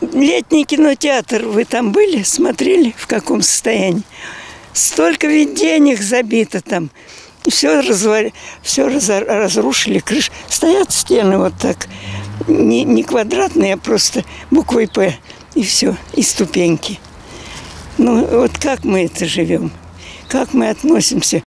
летний кинотеатр, вы там были, смотрели, в каком состоянии? Столько ведь денег забито там. Все, развали, все разрушили, крыш. Стоят стены вот так, не, не квадратные, а просто буквой «П». И все, и ступеньки. Ну, вот как мы это живем? Как мы относимся